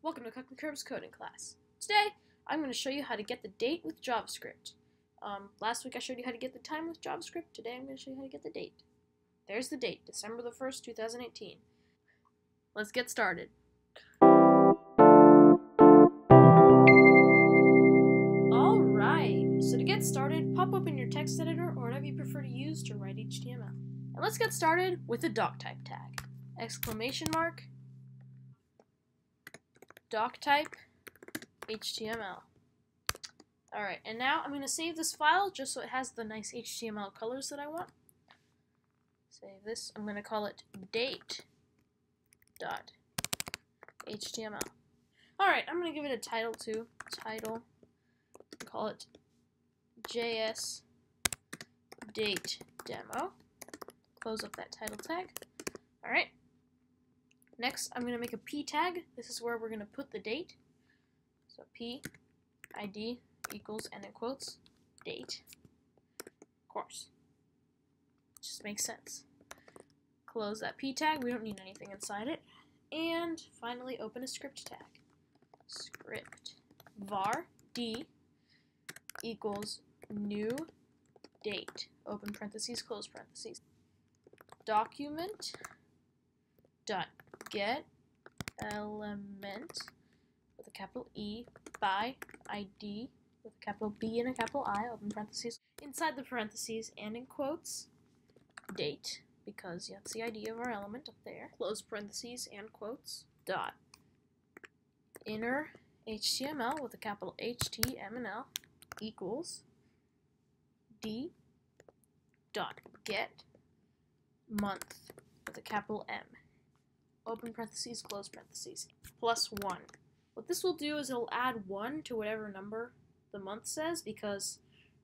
Welcome to Cukmekerb's coding class. Today, I'm going to show you how to get the date with JavaScript. Um, last week I showed you how to get the time with JavaScript. Today I'm going to show you how to get the date. There's the date, December the 1st, 2018. Let's get started. Alright, so to get started, pop open your text editor or whatever you prefer to use to write HTML. And let's get started with the doctype tag. Exclamation mark, doctype, HTML. Alright, and now I'm going to save this file just so it has the nice HTML colors that I want. Save this. I'm going to call it date dot HTML. Alright, I'm going to give it a title too. Title. Call it JS date demo. Close up that title tag. Alright. Next, I'm going to make a p tag. This is where we're going to put the date. So p id equals and in quotes date. Of course. Just makes sense. Close that p tag. We don't need anything inside it. And finally, open a script tag. Script var d equals new date. Open parentheses, close parentheses. Document dot get element with a capital E by ID with a capital B and a capital I, open parentheses, inside the parentheses and in quotes, date, because that's the ID of our element up there, close parentheses and quotes, dot, inner HTML with a capital H, T, M, and L equals D dot. Get month with a capital M open parentheses, close parentheses, plus 1. What this will do is it'll add 1 to whatever number the month says because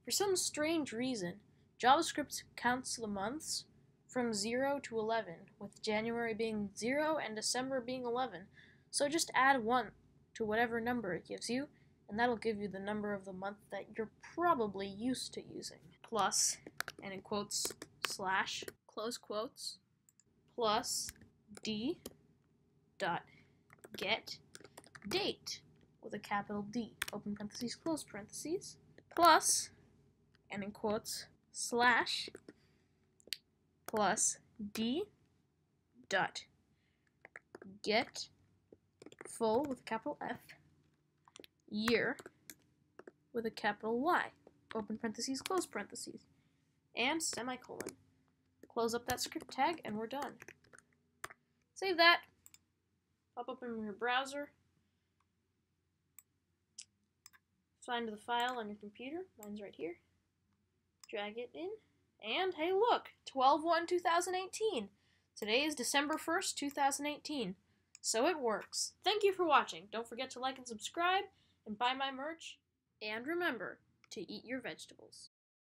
for some strange reason, JavaScript counts the months from 0 to 11, with January being 0 and December being 11. So just add 1 to whatever number it gives you, and that'll give you the number of the month that you're probably used to using. Plus, and in quotes, slash, close quotes, plus d dot get date with a capital D, open parentheses, close parentheses, plus, and in quotes, slash, plus D dot get full with a capital F, year with a capital Y, open parentheses, close parentheses, and semicolon. Close up that script tag, and we're done. Save that. Pop up in your browser. Find the file on your computer. Mine's right here. Drag it in. And hey, look! 12 1 2018. Today is December 1st, 2018. So it works. Thank you for watching. Don't forget to like and subscribe and buy my merch. And remember to eat your vegetables.